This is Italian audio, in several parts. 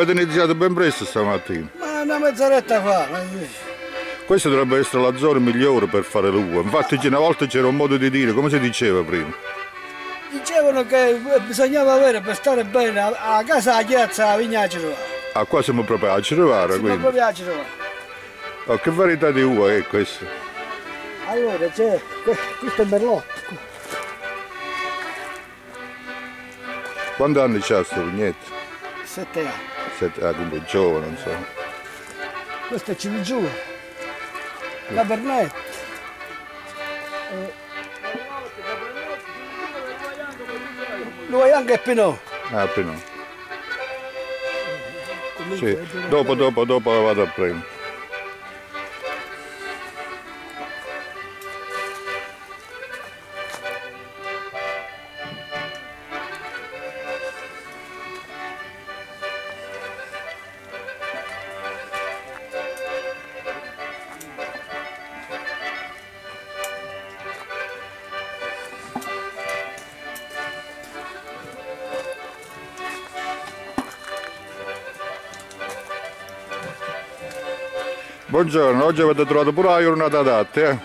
Avete iniziato ben presto stamattina? Ma una mezz'oretta fa. Questa dovrebbe essere la zona migliore per fare l'uva. Infatti una volta c'era un modo di dire, come si diceva prima? Dicevano che bisognava avere per stare bene a casa a chiazza a vigna a Cervara. Ah, qua siamo proprio a Cervara, siamo quindi? proprio a Cervara. Oh, che varietà di uva è questa? Allora, c'è... questo è merlotto. Quanti anni c'ha sto vigneto? 7 anni. 7 anni, ah, quindi giovane insomma. Questa è Ciligiù, Cabernet. Eh. anche e Pinot. Ah, Pinot. Sì. Dopo, dopo, dopo vado a prendere. Buongiorno, oggi avete trovato pure la giornata adatta, eh?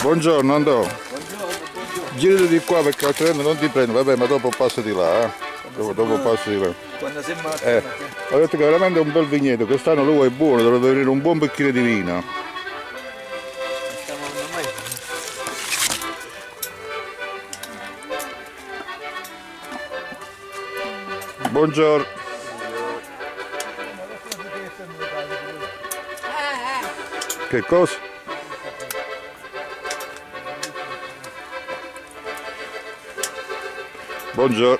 Buongiorno, andò. Girati di qua perché altrimenti non ti prendo, vabbè, ma dopo passo di là, eh? Dopo, dopo passo di là. Quando si Eh, ho detto che veramente è un bel vigneto, quest'anno l'uva è buono, dovrebbe venire un buon bicchiere di vino. Buongiorno. Che cosa? Buongiorno.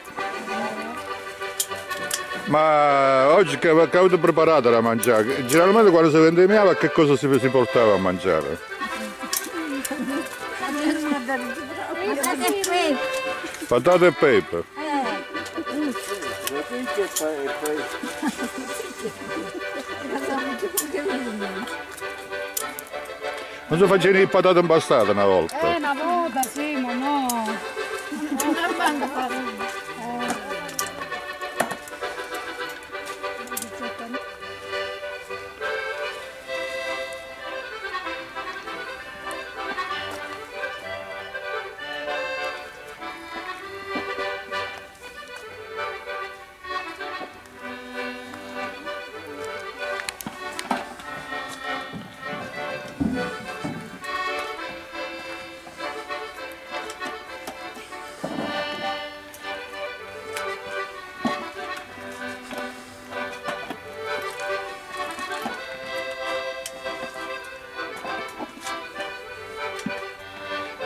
Ma oggi che, avete preparato da mangiare? Generalmente quando si vendemmiava che cosa si, si portava a mangiare? Patate e pepe. Non si facevano le patate impastate una volta? Eh, una volta sì, ma no. Non quando fa-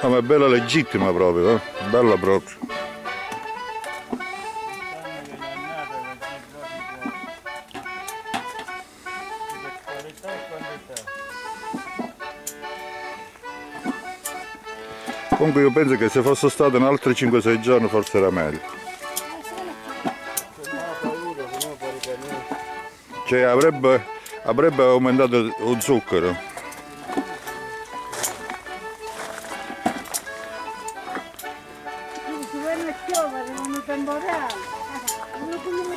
No, ma è bella legittima proprio, eh? Bella proprio. Comunque io penso che se fosse stato in altri 5-6 giorni forse era meglio. Cioè avrebbe, avrebbe aumentato lo zucchero. Si vuole piovere, non è temporale. Non come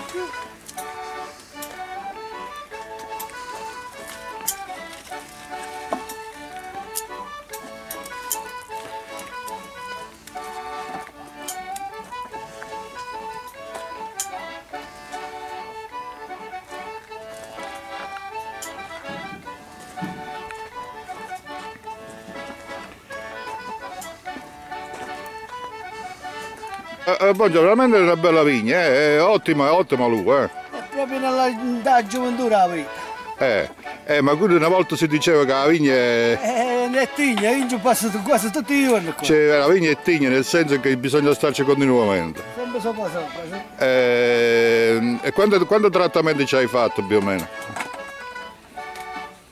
Eh, eh, buongiorno, veramente è una bella vigna, eh, è ottima, ottima l'uva, eh. È proprio nella, nella gioventù la vita. Eh, eh, ma quindi una volta si diceva che la vigna è, Eh, è tigna, io passo quasi tutti i giorni qua. cioè, la vigna è tigna, nel senso che bisogna starci continuamente. Sempre sopra sopra. Eh, e quanti, quanti trattamenti ci hai fatto più o meno?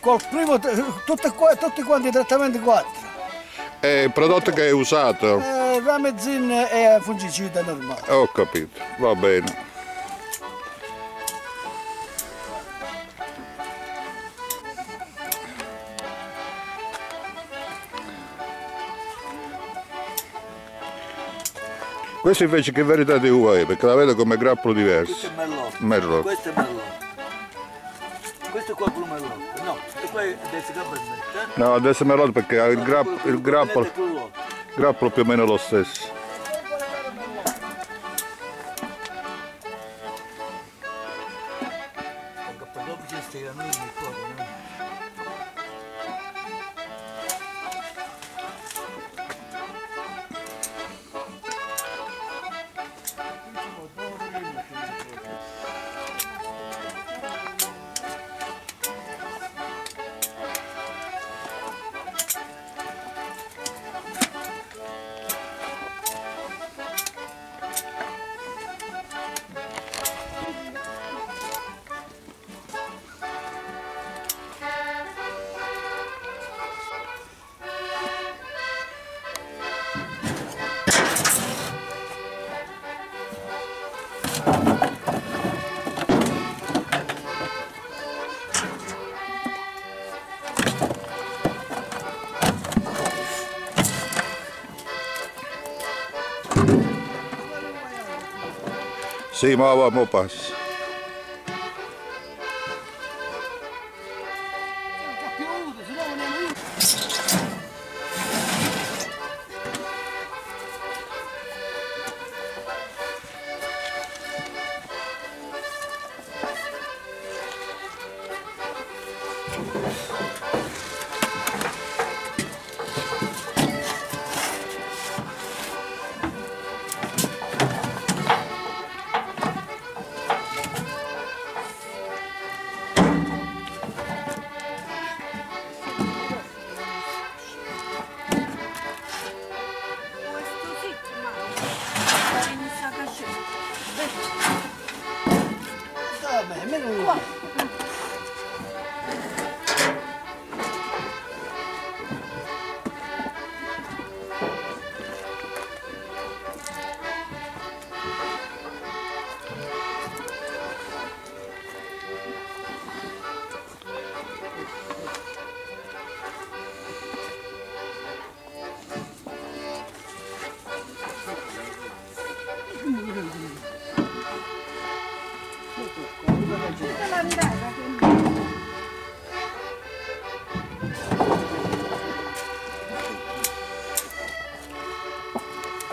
Col primo, tutti, tutti quanti i trattamenti quattro. Eh, il prodotto che hai usato? Eh, il ramezin è fungicida normale. Ho capito, va bene. Questo invece che verità di uva è? Perché la vedo come grappolo diverso. Questo è merlot. merlot. Questo è merlot. Questo qua è blu merlot. No, questo qua è del cabernet. Eh? No, adesso è merlot perché ha il, grapp il grappolo grappolo più o meno lo stesso. Dopo c'è qua, Sì, ma va, mo passa.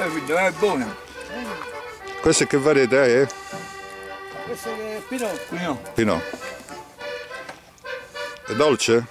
Eh, quindi è buono. Questa che varietà è? Questo che è Pinocchio. No. Pinot. È dolce?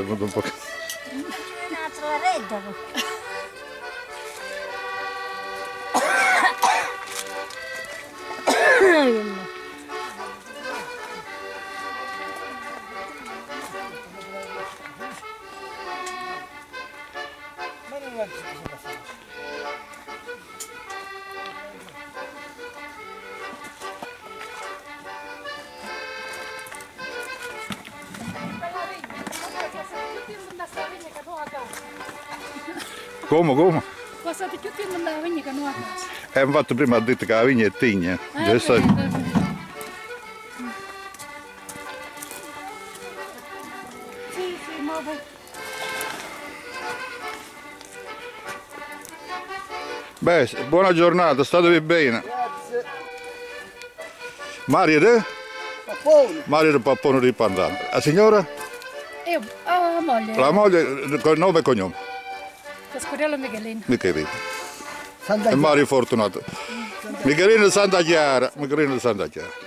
È venuto un po'. un Come, come? Passate più tempo andare a venire che non a casa. Eh, infatti prima ha detto che la vigna è tigna. Già sta- Sì, sì, ma poi... Beh, buona giornata, statevi bene. Grazie. Mario, te? Pappone. Mario del Pappone di Pandano. La signora? Io, oh, moglie, La moglie, con nome e cognome? Pasquariello Michelino. Michelino. Santa E Mario Fortunato. Michelino di Santa Chiara. Michelino di Santa Chiara.